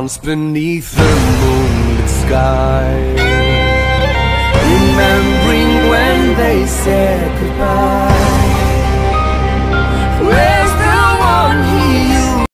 dance beneath the moonlit sky. Remembering when they said goodbye.